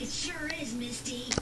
It sure is.